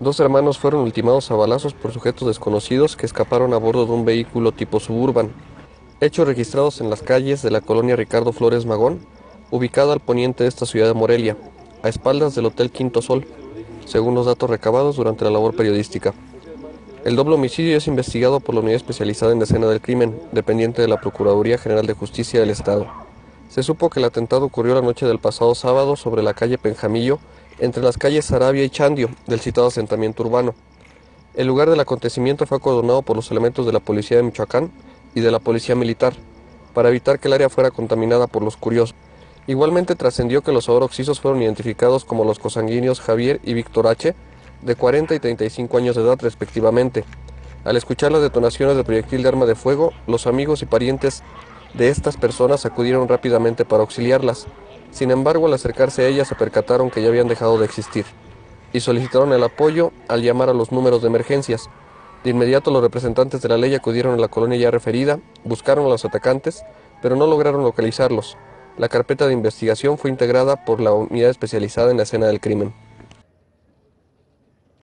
Dos hermanos fueron ultimados a balazos por sujetos desconocidos que escaparon a bordo de un vehículo tipo suburban. Hechos registrados en las calles de la colonia Ricardo Flores Magón, ubicada al poniente de esta ciudad de Morelia, a espaldas del Hotel Quinto Sol, según los datos recabados durante la labor periodística. El doble homicidio es investigado por la Unidad Especializada en Escena del Crimen, dependiente de la Procuraduría General de Justicia del Estado. Se supo que el atentado ocurrió la noche del pasado sábado sobre la calle Penjamillo, entre las calles Arabia y Chandio del citado asentamiento urbano. El lugar del acontecimiento fue acordonado por los elementos de la Policía de Michoacán y de la Policía Militar, para evitar que el área fuera contaminada por los curiosos. Igualmente trascendió que los occisos fueron identificados como los cosanguíneos Javier y Víctor H., de 40 y 35 años de edad respectivamente. Al escuchar las detonaciones de proyectil de arma de fuego, los amigos y parientes de estas personas acudieron rápidamente para auxiliarlas. Sin embargo, al acercarse a ellas se percataron que ya habían dejado de existir y solicitaron el apoyo al llamar a los números de emergencias. De inmediato los representantes de la ley acudieron a la colonia ya referida, buscaron a los atacantes, pero no lograron localizarlos. La carpeta de investigación fue integrada por la unidad especializada en la escena del crimen.